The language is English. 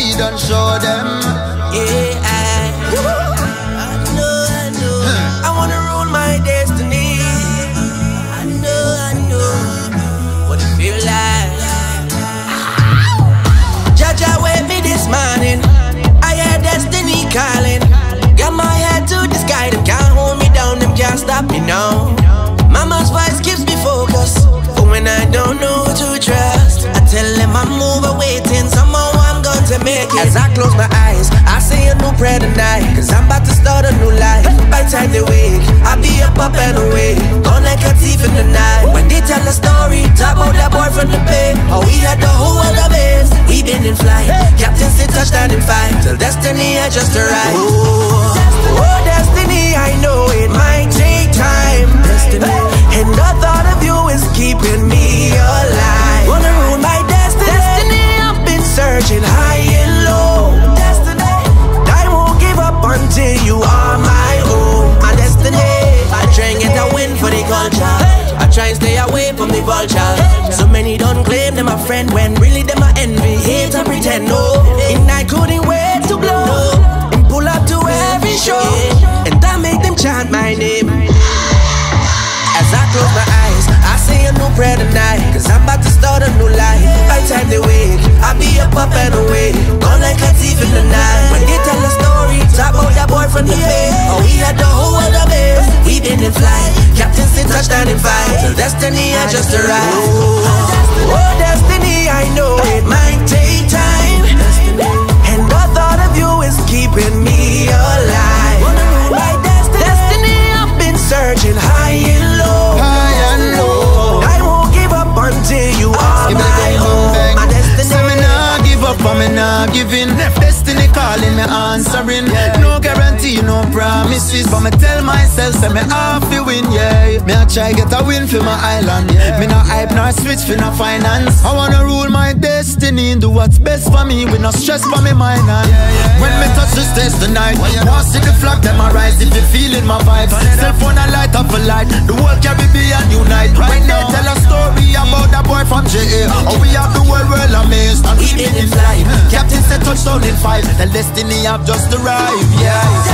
we done show them. Yeah, As I close my eyes, I say a new prayer tonight. Cause I'm about to start a new life. By time they wake, I'll be up, up and away. Gone like a thief in the night. When they tell a story, talk about that boy from the bay. Oh, we had the whole world of base. We been in flight. Captain said touchdown in fight. Till destiny had just arrived. Oh, try and stay away from the vulture. So many don't claim them a friend when really them a envy. Hate and pretend no. And I couldn't wait to blow. And pull up to every show. And I make them chant my name. As I close my eyes, I say a new prayer tonight. Cause I'm about to start a new life. By time they wake, I'll be up, up and away. Gone like a thief in the night. When they tell a story, talk about that boy from the bay. Oh, we had the me answering. No guarantee, no promises, but me tell myself say me have to win. Yeah, me a try get a win for my island. Me no hype nor switch for no finance. I wanna rule my destiny, do what's best for me, with no stress for me mind. And when me touch the stage tonight, want see the flag them a rise if you feeling my vibes. Cell phone a light up a light, the world can whole Caribbean unite. When they tell a story about that boy from JA, oh we have the world well file. The destiny have just arrived, yeah.